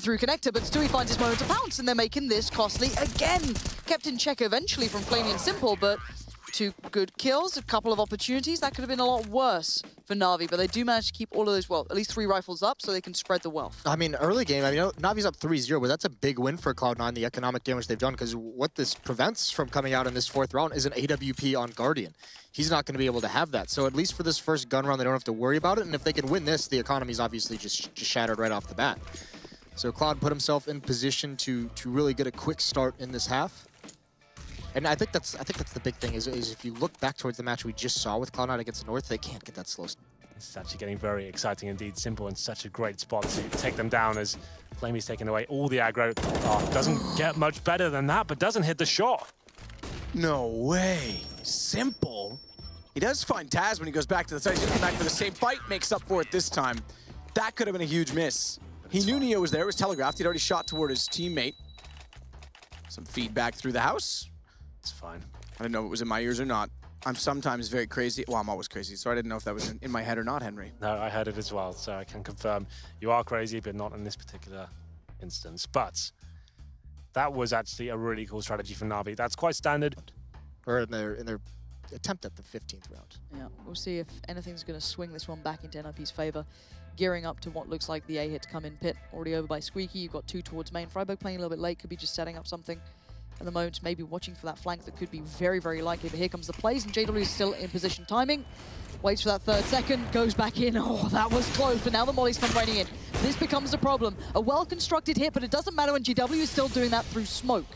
through connector, but Stewie finds his moment to pounce, and they're making this costly again. Kept in check eventually from Flaming Simple, but two good kills, a couple of opportunities. That could have been a lot worse for Na'Vi, but they do manage to keep all of those, well, at least three rifles up so they can spread the wealth. I mean, early game, I mean, Na'Vi's up 3-0, but that's a big win for Cloud9, the economic damage they've done, because what this prevents from coming out in this fourth round is an AWP on Guardian. He's not going to be able to have that. So at least for this first gun round, they don't have to worry about it, and if they can win this, the economy's obviously just, just shattered right off the bat. So Cloud put himself in position to to really get a quick start in this half. And I think that's I think that's the big thing is, is if you look back towards the match we just saw with Cloud9 against the North, they can't get that slow. This is actually getting very exciting indeed. Simple in such a great spot to take them down as flamie's taking away all the aggro. Oh, doesn't get much better than that, but doesn't hit the shot. No way. Simple. He does find Taz when he goes back to the side. He's going back for the same fight, makes up for it this time. That could have been a huge miss. He knew Neo was there, it was telegraphed. He'd already shot toward his teammate. Some feedback through the house. It's fine. I didn't know if it was in my ears or not. I'm sometimes very crazy. Well, I'm always crazy, so I didn't know if that was in, in my head or not, Henry. No, I heard it as well, so I can confirm you are crazy, but not in this particular instance. But that was actually a really cool strategy for Na'Vi. That's quite standard. Or in their in their attempt at the 15th round. Yeah, we'll see if anything's going to swing this one back into NIP's favor gearing up to what looks like the A hit to come in pit. Already over by Squeaky. You've got two towards main. friberg playing a little bit late. Could be just setting up something at the moment. Maybe watching for that flank that could be very, very likely. But here comes the plays, and JW is still in position. Timing. Waits for that third second. Goes back in. Oh, that was close. But now the molly's come raining in. This becomes a problem. A well-constructed hit, but it doesn't matter when GW is still doing that through smoke.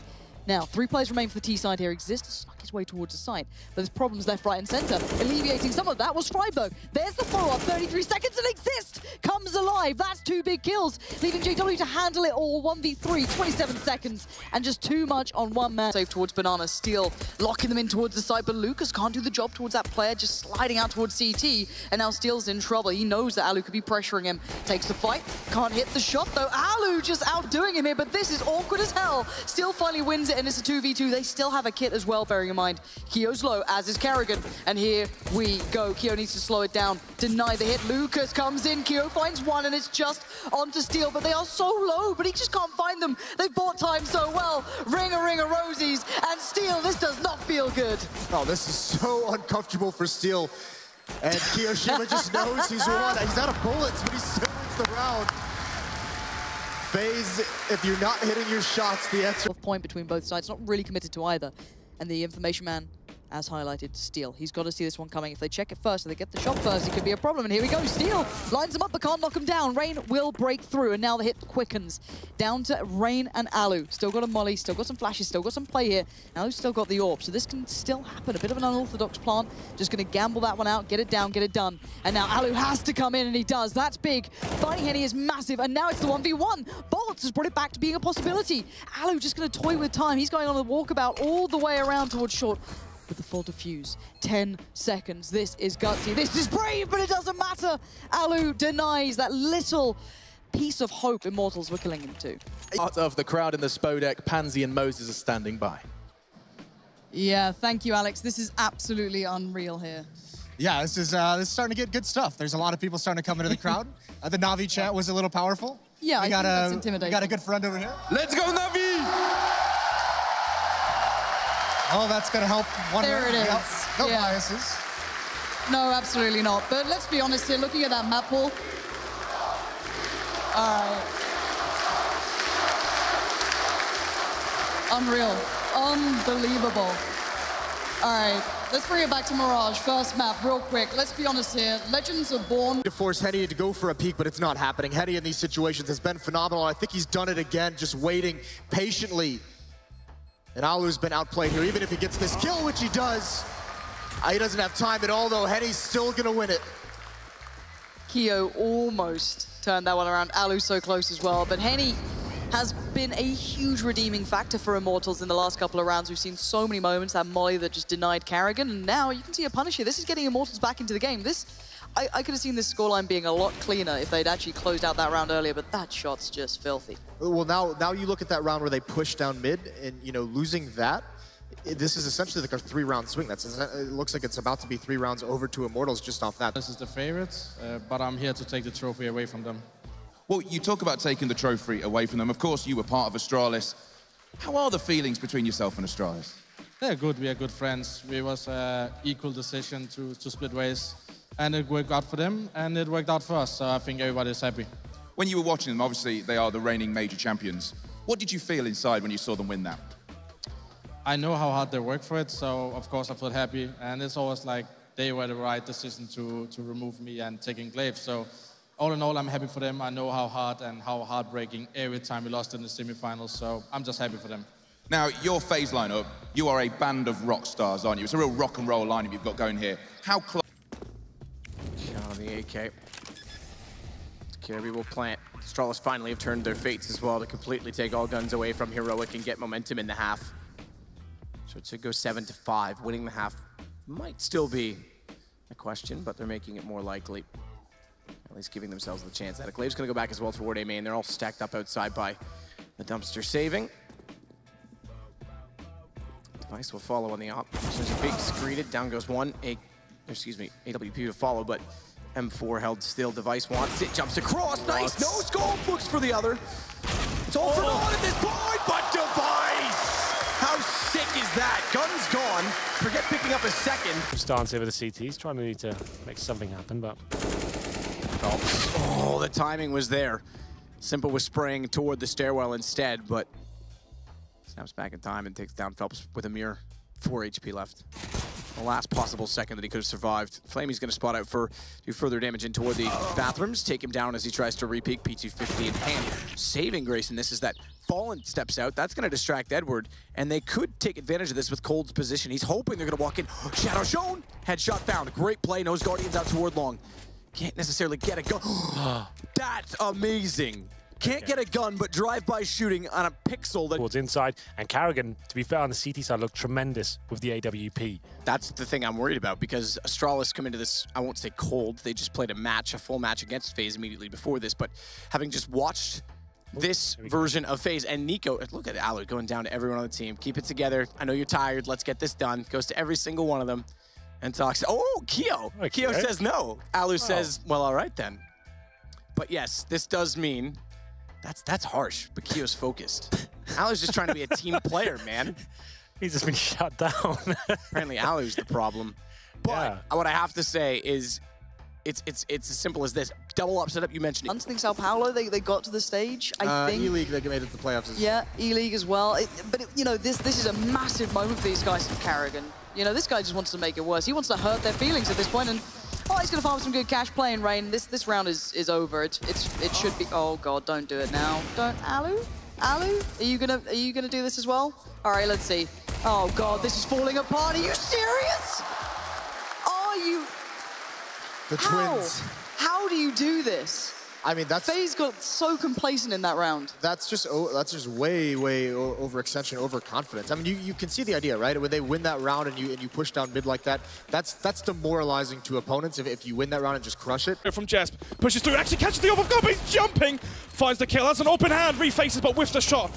Now, three players remain for the T side here. Xizt snuck his way towards the side, but there's problems left, right, and center. Alleviating some of that was friberg. There's the follow-up, 33 seconds, and Xizt comes alive. That's two big kills, leaving JW to handle it all. 1v3, 27 seconds, and just too much on one man. Save towards Banana, Steel locking them in towards the side, but Lucas can't do the job towards that player, just sliding out towards CT, and now Steel's in trouble. He knows that Allu could be pressuring him. Takes the fight, can't hit the shot though. Allu just outdoing him here, but this is awkward as hell. Steel finally wins it it, and it's a 2v2. They still have a kit as well, bearing in mind. Kio's low, as is Karrigan. And here we go. Kio needs to slow it down, deny the hit. Lucas comes in. Kio finds one, and it's just onto Steel, but they are so low, but he just can't find them. They've bought time so well. Ring a ring of rosies, and Steel, this does not feel good. Oh, this is so uncomfortable for Steel. And kioShiMa just knows he's won. He's out of bullets, but he still wins the round. FaZe, if you're not hitting your shots, the answer... Point between both sides, not really committed to either. And the Information Man as highlighted, Steel. He's got to see this one coming. If they check it first, if they get the shot first, it could be a problem. And here we go, Steel lines him up but can't knock him down. Rain will break through, and now the hit quickens. Down to Rain and Allu. Still got a molly, still got some flashes, still got some play here. Allu's still got the orb, so this can still happen. A bit of an unorthodox plant. Just going to gamble that one out, get it down, get it done. And now Allu has to come in, and he does. That's big. Fighting Henny is massive, and now it's the 1v1. boltz has brought it back to being a possibility. Allu just going to toy with time. He's going on a walkabout all the way around towards short with the full defuse. 10 seconds. This is gutsy. This is brave, but it doesn't matter. Allu denies that little piece of hope Immortals were killing him to. Part of the crowd in the Spodek, Pansy and Moses are standing by. Yeah, thank you, Alex. This is absolutely unreal here. Yeah, this is uh, this is starting to get good stuff. There's a lot of people starting to come into the crowd. Uh, the Navi chat was a little powerful. Yeah, we I got think a, that's intimidating. We got a good friend over here. Let's go, Navi! Oh, that's going to help one There it is. Yep. No yeah. biases. No, absolutely not. But let's be honest here, looking at that map pool. All right. Unreal. Unbelievable. All right, let's bring it back to Mirage. First map, real quick. Let's be honest here. Legends are born. To force Henny to go for a peek, but it's not happening. Henny in these situations has been phenomenal. I think he's done it again, just waiting patiently and Allu's been outplayed here, even if he gets this kill, which he does. Uh, he doesn't have time at all, though. Henny's still gonna win it. Kio almost turned that one around. Allu so close as well, but Henny has been a huge redeeming factor for Immortals in the last couple of rounds. We've seen so many moments, that Molly that just denied Karrigan, and now you can see a punish here. This is getting Immortals back into the game. This I, I could have seen this scoreline being a lot cleaner if they'd actually closed out that round earlier, but that shot's just filthy. Well, now now you look at that round where they pushed down mid, and you know losing that, this is essentially like a three-round swing. That's it looks like it's about to be three rounds over to Immortals just off that. This is the favorites, uh, but I'm here to take the trophy away from them. Well, you talk about taking the trophy away from them. Of course, you were part of Astralis. How are the feelings between yourself and Astralis? They're good. We are good friends. It was an equal decision to, to split ways. And it worked out for them, and it worked out for us. So I think everybody's happy. When you were watching them, obviously they are the reigning major champions. What did you feel inside when you saw them win that? I know how hard they work for it, so of course I felt happy. And it's always like they were the right decision to, to remove me and taking Glaive. So all in all, I'm happy for them. I know how hard and how heartbreaking every time we lost in the semifinals. So I'm just happy for them. Now, your FaZe lineup, you are a band of rock stars, aren't you? It's a real rock and roll lineup you've got going here. How close? Shot on the AK. Kjaerbye will plant. Astralis finally have turned their fates as well to completely take all guns away from Heroic and get momentum in the half. So to go seven to five, winning the half might still be a question, but they're making it more likely. At least giving themselves the chance. That Glaive's gonna go back as well toward A main. They're all stacked up outside by the dumpster saving. Device will follow on the op. So there's a big screeded. Down goes one. A, excuse me, AWP to follow, but M4 held still. Device wants it. Jumps across. Nice. No scope. Looks for the other. It's all for oh. naught at this point, but Device! How sick is that? Gun's gone. Forget picking up a second. Stance over the CTs, trying to need to make something happen, but Oh, the timing was there. Simple was spraying toward the stairwell instead, but snaps back in time and takes down felps with a mere 4 HP left. The last possible second that he could have survived. flamie's going to spot out for do further damage in toward the bathrooms, take him down as he tries to repeat P250 in hand. Saving Grayson, this is that Fallen steps out. That's going to distract Edward, and they could take advantage of this with Cold's position. He's hoping they're going to walk in. Shadow shown, headshot found. Great play, knows Guardians out toward long. Can't necessarily get a gun. That's amazing. Can't get a gun, but drive-by shooting on a pixel that... towards inside. And Karrigan, to be fair, on the CT side, looked tremendous with the AWP. That's the thing I'm worried about because Astralis come into this, I won't say cold, they just played a match, a full match against FaZe immediately before this, but having just watched oh, this version of FaZe and NiKo, look at Allu going down to everyone on the team. Keep it together. I know you're tired. Let's get this done. Goes to every single one of them and talks. Oh, Kio. Okay. Kio says no. Allu says, well, all right then. But yes, this does mean that's that's harsh, but Kio's focused. Allu's just trying to be a team player, man. He's just been shut down. Apparently Allu's the problem. But Yeah. what I have to say is it's it's it's as simple as this. Double up setup, you mentioned I think Sao Paulo, they, they got to the stage, I Uh, think. ELEAGUE, they made it to the playoffs as Yeah, ELEAGUE as well. It, but, it, you know, this this is a massive moment for these guys in Karrigan. You know, this guy just wants to make it worse. He wants to hurt their feelings at this point, and oh, he's going to farm some good cash playing Rain. This this round is is over. It's it's it should be. Oh God, don't do it now. Don't Allu, Allu, are you gonna are you gonna do this as well? All right, let's see. Oh God, this is falling apart. Are you serious? Are you? The How? Twins. How do you do this? I mean, that's FaZe got so complacent in that round. that's just oh, that's just way way o- overextension, overconfidence. I mean, you, you can see the idea, right? When they win that round and you and you push down mid like that, that's that's demoralizing to opponents. If, if you win that round and just crush it, From Jesp, pushes through, actually catches the orb of God, he's jumping, finds the kill, has an open hand, refaces but whiffs the shot.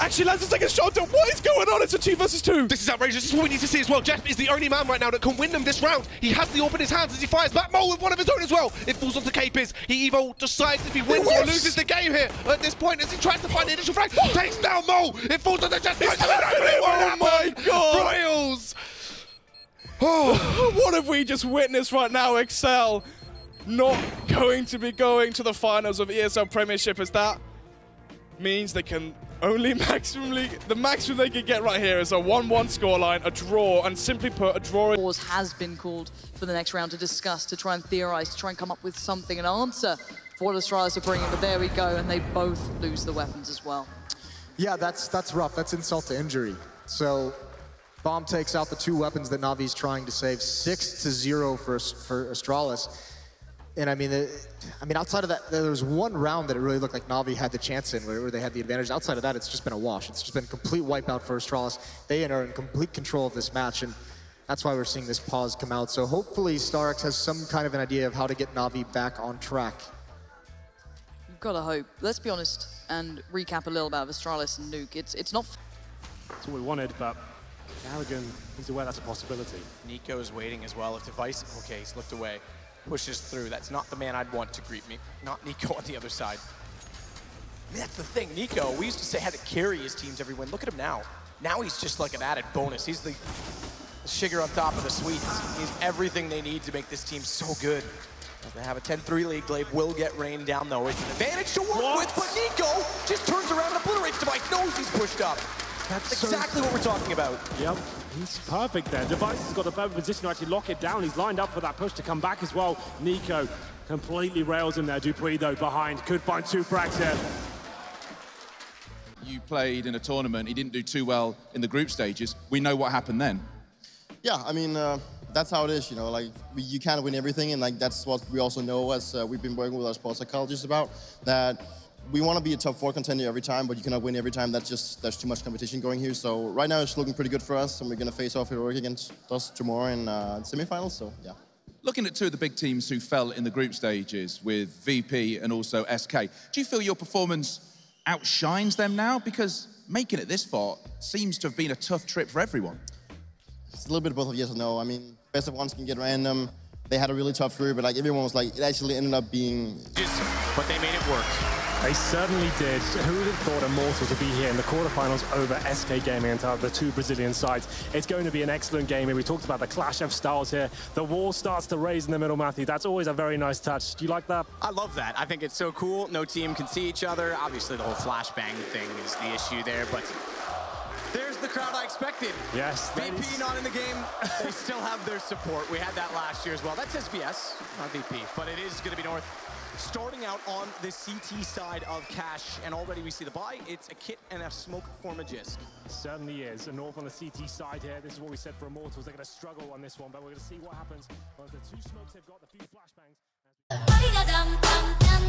Actually lands a second shot, to- what is going on? It's a two versus two. This is outrageous. This is what we need to see as well. Jeff is the only man right now that can win them this round. He has the orb in his hands as he fires Matt Mole with one of his own as well. It falls onto Capers. He either decides if he wins or loses the game here at this point as he tries to find the initial frag. Takes down Mole. It falls onto. It's happening! Oh my God! Royals. Oh, what have we just witnessed right now? Excel not going to be going to the finals of ESL Premiership as that means they can only maximally, the maximum they could get right here is a 1-1 scoreline, a draw, and simply put, a draw is Pause has been called for the next round to discuss, to try and theorize, to try and come up with something, an answer for what Astralis are bringing. But there we go, and they both lose the weapons as well. yeah, that's that's rough. That's insult to injury. So, Bomb takes out the two weapons that Navi's trying to save, six to zero for for Astralis. And I mean, it, I mean, outside of that, there was one round that it really looked like Navi had the chance in, where, where they had the advantage. Outside of that, it's just been a wash. It's just been a complete wipeout for Astralis. They are in complete control of this match, and that's why we're seeing this pause come out. So hopefully, Starx has some kind of an idea of how to get Navi back on track. You've got to hope. Let's be honest and recap a little about Astralis and Nuke. It's it's not That's what we wanted, but Karrigan, he's aware that's a possibility. NiKo is waiting as well. If Device, okay, he's looked away, pushes through. That's not the man I'd want to greet me. Not NiKo on the other side. I mean, that's the thing. NiKo, we used to say had to carry his teams every win. Look at him now. Now he's just like an added bonus. He's the, sugar on top of the sweets. He's everything they need to make this team so good. As they have a 10-3 lead, Glaive will get rained down though. It's an advantage to work What? with, but NiKo just turns around and obliterates Device, knows he's pushed up. That's so- exactly what we're talking about. Yep, he's perfect there. Device has got a perfect position to actually lock it down. He's lined up for that push to come back as well. NiKo completely rails him there. dupreeh, though, behind. Could find two frags here. You played in a tournament, he didn't do too well in the group stages. We know what happened then. Yeah, I mean, uh, that's how it is, you know, like, we, you can't win everything, and, like, that's what we also know as uh, we've been working with our sports psychologists about, that we want to be a top four contender every time, but you cannot win every time. That's just, there's too much competition going here. So right now it's looking pretty good for us, and we're going to face off Heroic against us tomorrow in uh, semifinals, so yeah. Looking at two of the big teams who fell in the group stages with VP and also SK, do you feel your performance outshines them now? Because making it this far seems to have been a tough trip for everyone. It's a little bit of both of yes and no. I mean, best of ones can get random. They had a really tough group, but like everyone was like, it actually ended up being But they made it work. They certainly did. Who would have thought Immortals to be here in the quarterfinals over SK Gaming and the two Brazilian sides? It's going to be an excellent game. And we talked about the clash of styles here. The wall starts to raise in the middle, Matthew. That's always a very nice touch. Do you like that? I love that. I think it's so cool. No team can see each other. Obviously, the whole flashbang thing is the issue there, but there's the crowd I expected. Yes, VP is- not in the game. they still have their support. We had that last year as well. That's SBS, not VP, but it is going to be North starting out on the CT side of Cache, and already we see the buy. It's a kit and a smoke for Magisk. Certainly is. And North on the CT side here, this is what we said for Immortals. They're going to struggle on this one, but we're going to see what happens. Well, the two smokes have got, the few flashbangs. dum dum dum